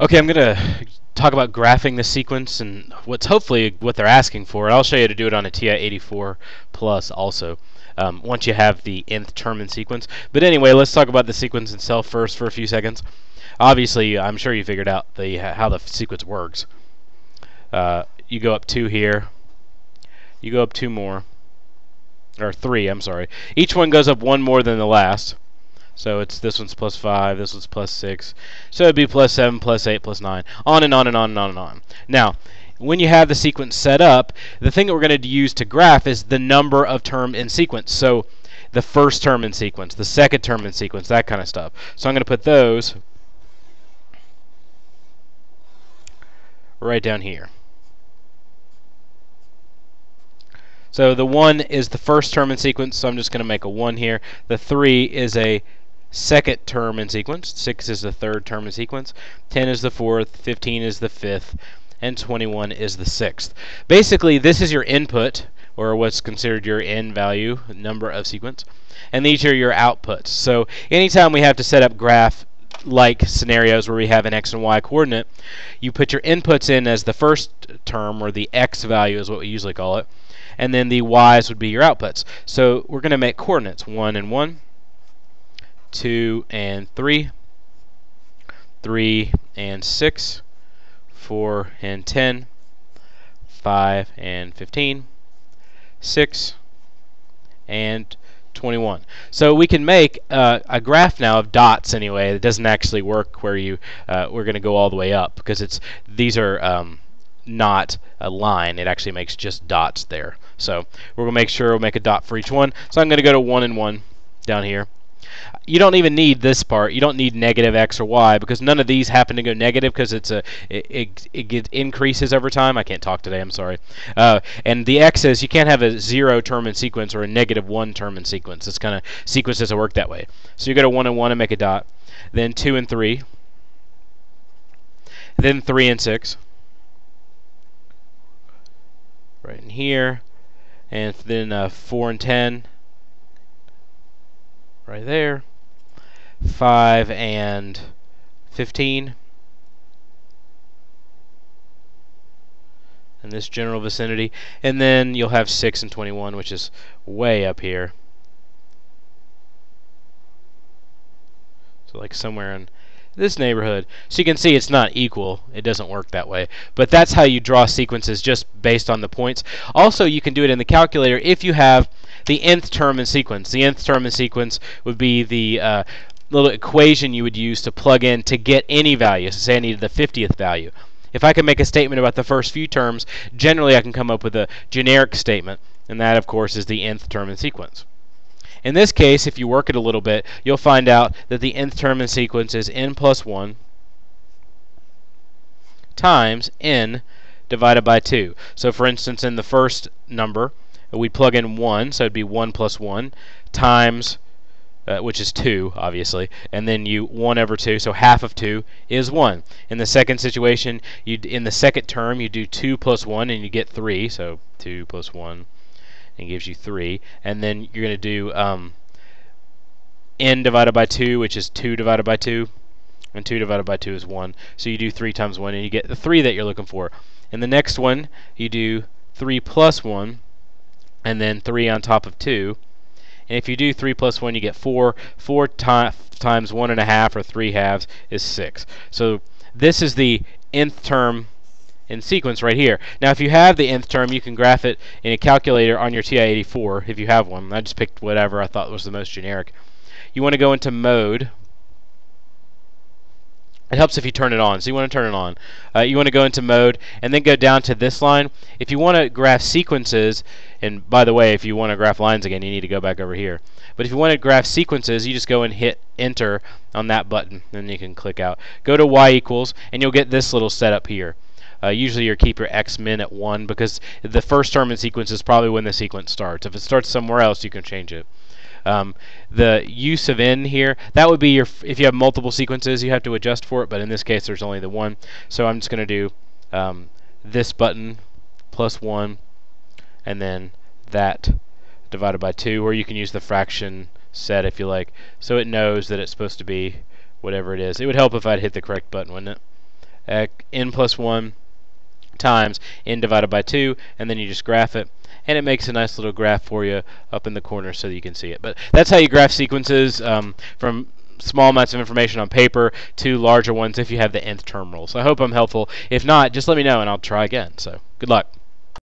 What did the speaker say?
Okay, I'm going to talk about graphing the sequence and what's hopefully what they're asking for. I'll show you how to do it on a TI-84 Plus also. Um, once you have the nth term in sequence. But anyway, let's talk about the sequence itself first for a few seconds. Obviously, I'm sure you figured out the how the sequence works. Uh, you go up two here. You go up two more. Or three, I'm sorry. Each one goes up one more than the last. So it's this one's plus 5, this one's plus 6. So it'd be plus 7, plus 8, plus 9. On and on and on and on and on. Now, when you have the sequence set up, the thing that we're going to use to graph is the number of term in sequence. So the first term in sequence, the second term in sequence, that kind of stuff. So I'm going to put those right down here. So the 1 is the first term in sequence, so I'm just going to make a 1 here. The 3 is a second term in sequence. 6 is the third term in sequence. 10 is the fourth. 15 is the fifth. And 21 is the sixth. Basically, this is your input, or what's considered your n value, number of sequence. And these are your outputs. So anytime we have to set up graph like scenarios where we have an x and y coordinate, you put your inputs in as the first term, or the x value is what we usually call it, and then the y's would be your outputs. So we're going to make coordinates 1 and 1, 2 and 3, 3 and 6, 4 and 10, 5 and 15, 6 and 21. So we can make uh, a graph now of dots anyway. It doesn't actually work where you uh, we're going to go all the way up because it's these are um, not a line. It actually makes just dots there. So we're going to make sure we'll make a dot for each one. So I'm going to go to 1 and 1 down here you don't even need this part. You don't need negative x or y because none of these happen to go negative because it's a it, it, it increases over time. I can't talk today. I'm sorry. Uh, and the x's you can't have a zero term in sequence or a negative one term in sequence. It's kind of sequence doesn't work that way. So you go to one and one and make a dot. Then two and three. Then three and six. Right in here. And then uh, four and ten right there. 5 and 15 in this general vicinity. And then you'll have 6 and 21, which is way up here. So like somewhere in this neighborhood. So you can see it's not equal. It doesn't work that way. But that's how you draw sequences just based on the points. Also, you can do it in the calculator if you have the nth term in sequence. The nth term in sequence would be the uh, little equation you would use to plug in to get any value. So say I needed the 50th value. If I can make a statement about the first few terms, generally I can come up with a generic statement, and that, of course, is the nth term in sequence. In this case, if you work it a little bit, you'll find out that the nth term in sequence is n plus 1 times n divided by 2. So for instance, in the first number, we'd plug in 1, so it'd be 1 plus 1, times uh, which is 2, obviously, and then you 1 over 2, so half of 2 is 1. In the second situation, you in the second term, you do 2 plus 1, and you get 3, so 2 plus 1, and gives you 3. And then you're going to do um, n divided by 2, which is 2 divided by 2, and 2 divided by 2 is 1. So you do 3 times 1, and you get the 3 that you're looking for. In the next one, you do 3 plus 1, and then 3 on top of 2, and if you do 3 plus 1, you get 4. 4 times 1.5 or 3 halves is 6. So this is the nth term in sequence right here. Now, if you have the nth term, you can graph it in a calculator on your TI-84, if you have one. I just picked whatever I thought was the most generic. You want to go into mode. It helps if you turn it on. So you want to turn it on. Uh, you want to go into mode and then go down to this line. If you want to graph sequences, and by the way, if you want to graph lines again, you need to go back over here. But if you want to graph sequences, you just go and hit enter on that button. Then you can click out. Go to y equals, and you'll get this little setup here. Uh, usually you keep your x min at 1 because the first term in sequence is probably when the sequence starts. If it starts somewhere else, you can change it. Um, the use of n here, that would be your, if you have multiple sequences, you have to adjust for it, but in this case there's only the one. So I'm just going to do um, this button plus 1 and then that divided by 2, or you can use the fraction set if you like, so it knows that it's supposed to be whatever it is. It would help if I'd hit the correct button, wouldn't it? uh, n plus 1 times n divided by 2, and then you just graph it. And it makes a nice little graph for you up in the corner so that you can see it. But that's how you graph sequences um, from small amounts of information on paper to larger ones if you have the nth term rule. So I hope I'm helpful. If not, just let me know and I'll try again. So good luck.